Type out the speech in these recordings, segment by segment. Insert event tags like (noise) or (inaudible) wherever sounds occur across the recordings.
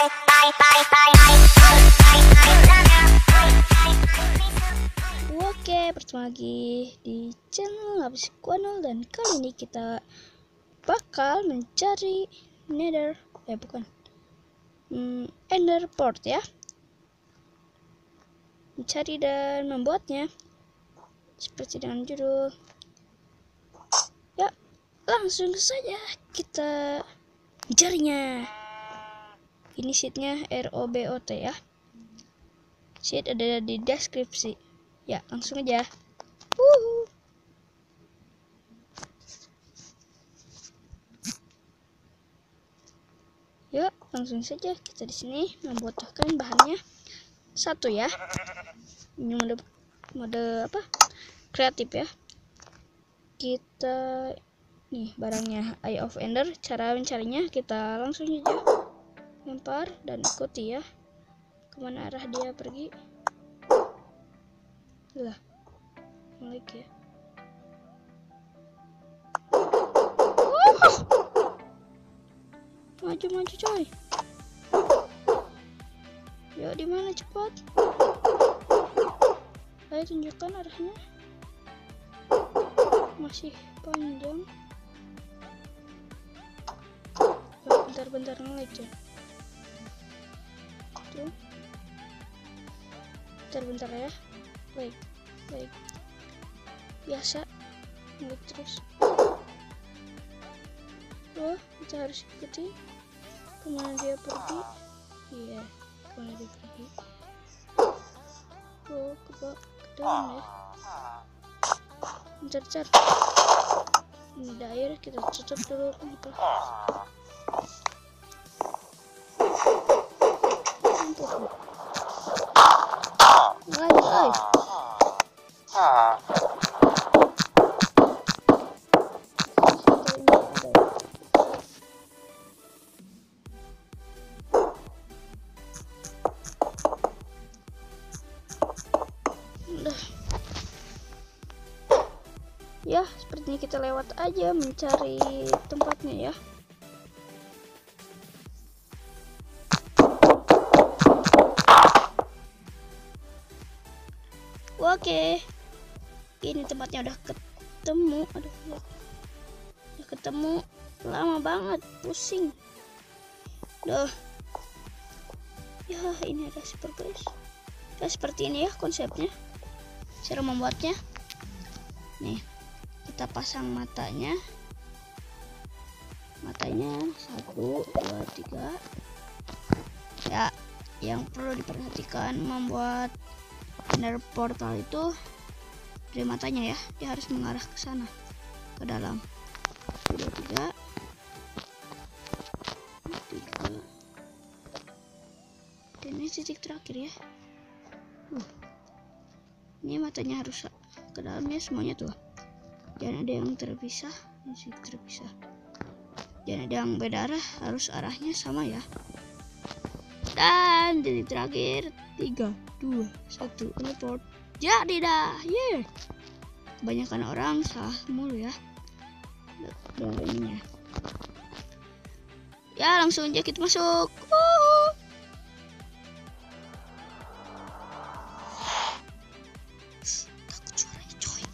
Oke, bertemu lagi di channel Habis Kuanul dan kali ini kita bakal mencari Nether, eh bukan, hmm, Ender Port ya. Mencari dan membuatnya seperti dengan judul. Ya, langsung saja kita mencarinya. Ini sheetnya ROBOT ya. Sheet ada di deskripsi. Ya, langsung aja. Wuhu. Yuk, langsung saja kita di sini membutuhkan bahannya satu ya. Ini mode mode apa? Kreatif ya. Kita nih barangnya Eye of Ender. Cara mencarinya kita langsung saja lempar dan ikuti ya. Ke mana arah dia pergi? lah lagi ya. Maju maju coy. Ya di mana cepat? Ayo tunjukkan arahnya. Masih panjang. Bentar-bentar ngelag ya tuh bentar-bentar ya. Baik baik. Biasa. Ngelik terus. Oh kita harus ikuti ke mana dia pergi. Iya ke mana dia pergi. Oh ke bawah ke dalam ya. Bentar bentar. Ini air kita tutup dulu gitu Lagi, guys. Ya, sepertinya kita lewat aja mencari tempatnya ya. Oke. Ini tempatnya udah ketemu. Aduh. Udah ketemu. Lama banget, pusing. Duh. Ya, ini ada super guys. Ya, seperti ini ya konsepnya. Cara membuatnya. Nih, kita pasang matanya. Matanya satu, dua, tiga. Ya, yang perlu diperhatikan membuat Ender portal itu dari matanya ya. Dia harus mengarah ke sana ke dalam. Dua tiga. Tiga. Dan ini titik terakhir ya. Uh. ini matanya harus ke dalamnya semuanya tuh. Jangan ada yang terpisah. Ini terpisah. Jangan ada yang beda arah harus arahnya sama ya. Dan titik terakhir tiga dua satu. Teleport jadi dah. Yeah kebanyakan orang salah mulu ya. Ininya. Ya langsung aja kita masuk. Coy.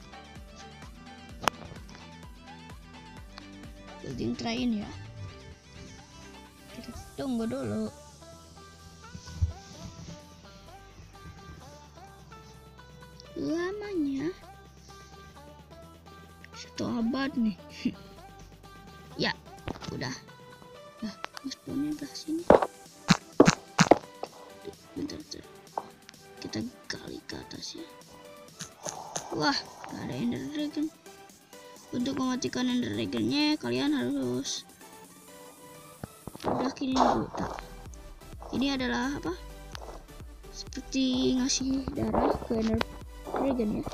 Building train ya. Kita tunggu dulu lamanya. Satu abad nih. (laughs) Ya udah. Nah spawnnya udah sini. Bentar, bentar. Kita gali ke atas ya. Wah gak ada ender dragon. Untuk mematikan ender dragonnya kalian harus udah kini tak ini adalah apa? Seperti ngasih darah ke ender dragon ya.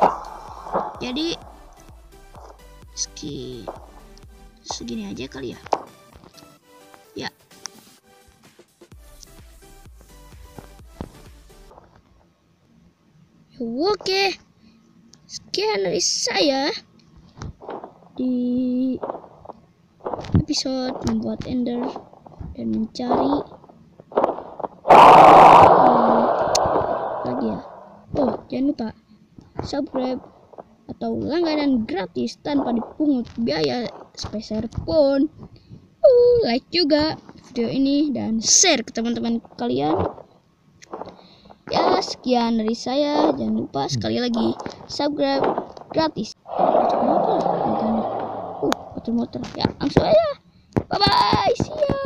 Jadi ski segini aja kali ya. Ya. Oke. Sekian dari saya di episode membuat ender dan mencari lagi ya. Oh jangan lupa subscribe atau langganan gratis tanpa dipungut biaya spesial pun. Uh, like juga video ini dan share ke teman-teman kalian. Ya sekian dari saya. Jangan lupa sekali lagi subscribe gratis. Motor. Uh ya langsung aja. Bye bye see ya